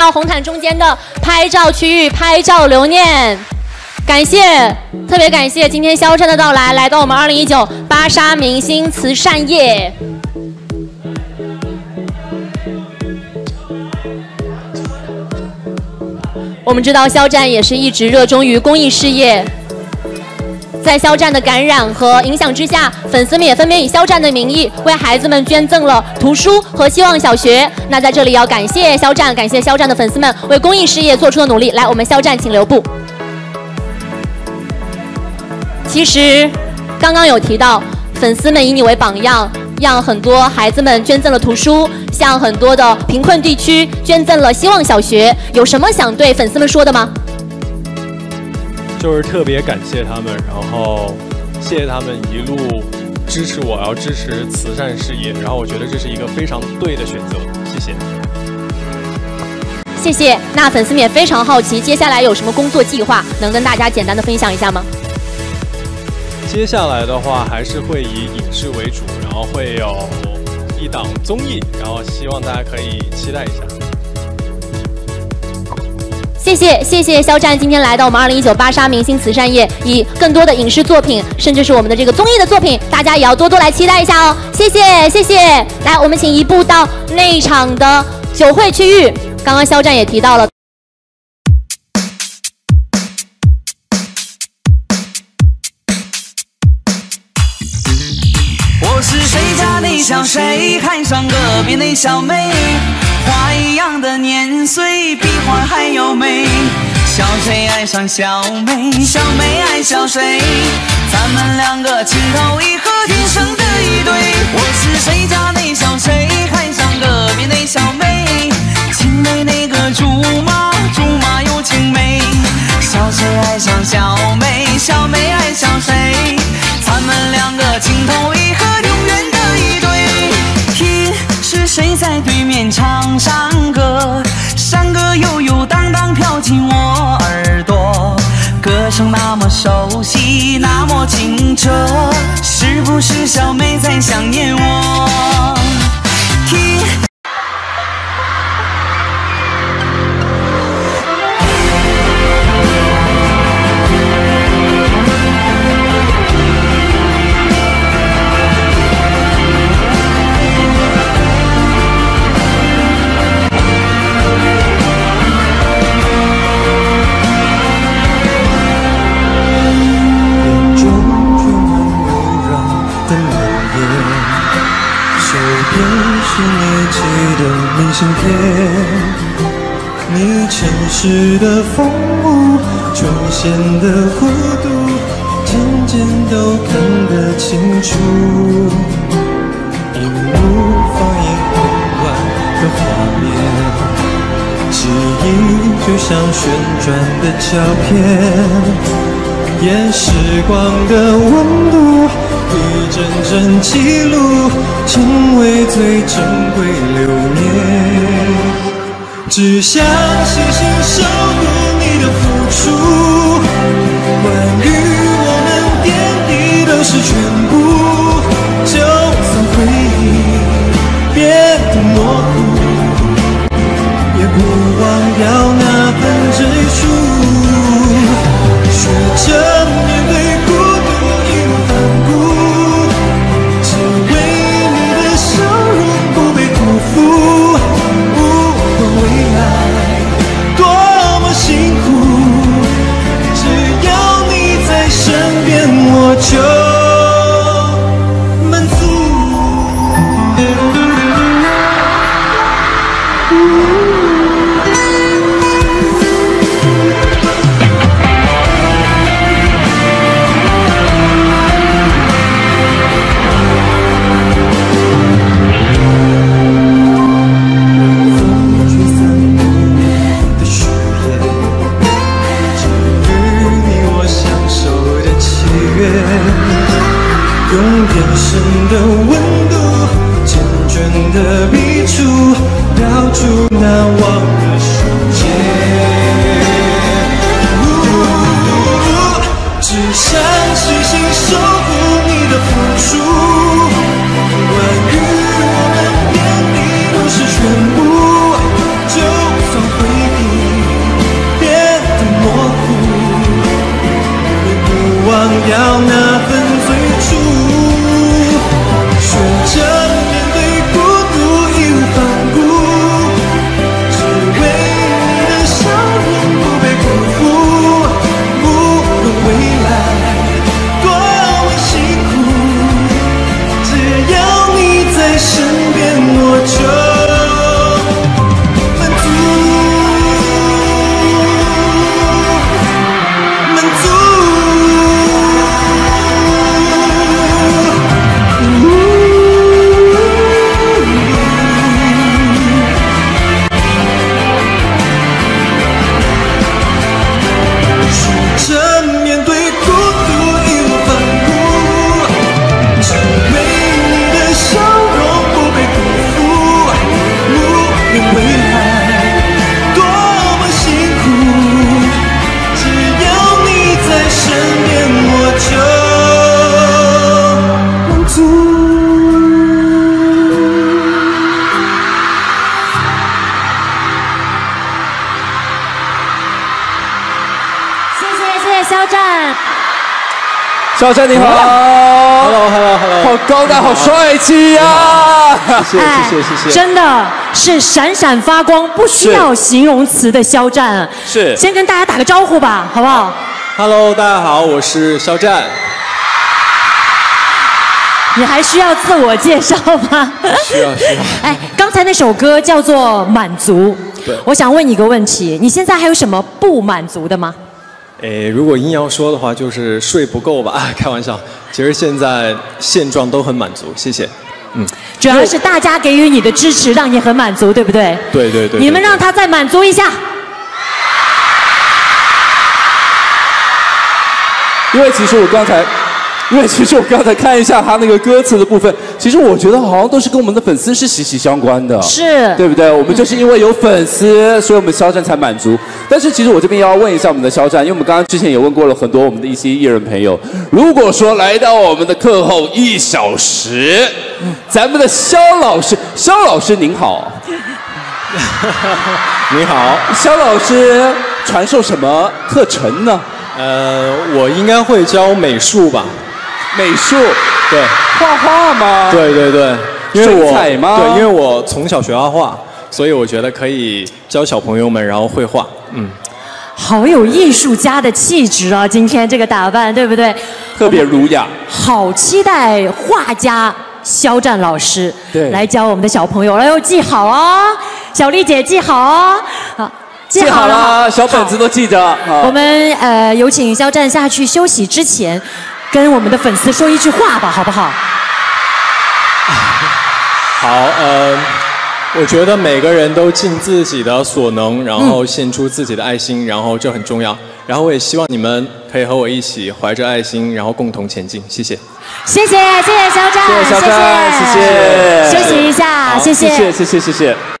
到红毯中间的拍照区域拍照留念，感谢，特别感谢今天肖战的到来，来到我们二零一九芭莎明星慈善夜。我们知道肖战也是一直热衷于公益事业。在肖战的感染和影响之下，粉丝们也分别以肖战的名义为孩子们捐赠了图书和希望小学。那在这里要感谢肖战，感谢肖战的粉丝们为公益事业做出的努力。来，我们肖战请留步。其实，刚刚有提到，粉丝们以你为榜样，让很多孩子们捐赠了图书，向很多的贫困地区捐赠了希望小学。有什么想对粉丝们说的吗？就是特别感谢他们，然后谢谢他们一路支持我，然后支持慈善事业，然后我觉得这是一个非常对的选择，谢谢。谢谢。那粉丝们也非常好奇，接下来有什么工作计划，能跟大家简单的分享一下吗？接下来的话还是会以影视为主，然后会有一档综艺，然后希望大家可以期待一下。谢谢谢谢肖战今天来到我们二零一九芭莎明星慈善夜，以更多的影视作品，甚至是我们的这个综艺的作品，大家也要多多来期待一下哦。谢谢谢谢，来我们请移步到内场的酒会区域。刚刚肖战也提到了。我是谁家的小谁，看上隔壁那小妹。花一样的年岁，比花还要美。小谁爱上小妹，小妹爱小谁？咱们两个情投意合，天生的面唱山歌？山歌悠悠荡荡飘进我耳朵，歌声那么熟悉，那么清澈，是不是小妹在想念我？你城市的风物，出现的弧度，渐渐都看得清楚。荧幕放映很晚的画面，记忆就像旋转的胶片。沿时光的温度，一帧帧记录，成为最珍贵留念。只想细心守用眼神的温度，缱绻的笔触，描出难忘的瞬间，呜，只想细心守护你的付出。肖战。肖战你好，Hello Hello Hello，好高大，好帅气呀！谢谢谢谢谢谢，真的是闪闪发光，不需要形容词的肖战。是，先跟大家打个招呼吧，好不好？Hello，大家好，我是肖战。你还需要自我介绍吗？需要需要。哎，刚才那首歌叫做《满足》，对，我想问你个问题，你现在还有什么不满足的吗？诶，如果硬要说的话，就是睡不够吧。开玩笑，其实现在现状都很满足，谢谢。嗯，主要是大家给予你的支持，让你很满足，对不对？对对对。你们让他再满足一下。因为其实我刚才。因为其实我刚才看一下他那个歌词的部分，其实我觉得好像都是跟我们的粉丝是息息相关的，是对不对？我们就是因为有粉丝，所以我们肖战才满足。但是其实我这边要问一下我们的肖战，因为我们刚刚之前也问过了很多我们的一些艺人朋友，如果说来到我们的课后一小时，咱们的肖老师，肖老师您好，你好，肖老师传授什么课程呢？呃，我应该会教美术吧。美术，对，画画吗？对对对，因为我对，因为我从小学画画，所以我觉得可以教小朋友们，然后绘画。嗯，好有艺术家的气质啊！今天这个打扮，对不对？特别儒雅。好期待画家肖战老师对来教我们的小朋友，哎呦记好啊，小丽姐记好啊，好，记好了，小本子都记着。我们呃有请肖战下去休息之前。跟我们的粉丝说一句话吧，好不好？好，呃，我觉得每个人都尽自己的所能，然后献出自己的爱心，然后这很重要。然后我也希望你们可以和我一起怀着爱心，然后共同前进。谢谢。谢谢，谢谢肖战，谢谢肖战，谢谢。休息一下，谢谢，谢谢，谢谢。